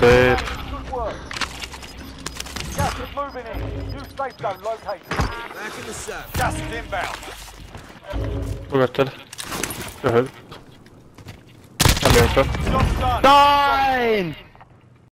Dead. Good work. Gas is moving in. New safe zone located. Back in the sun. Gas is inbound. وقتل شهد عليه Job done. Nine!